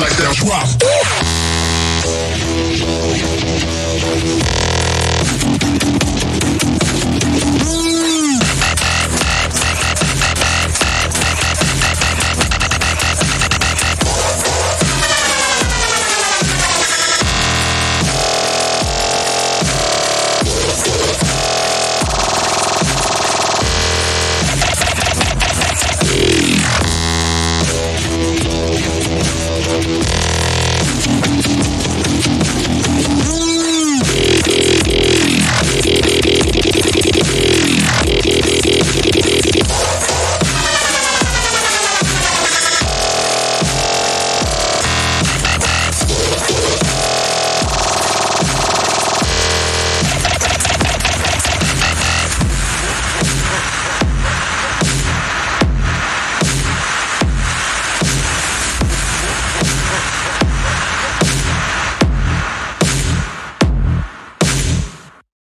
like that. Rock.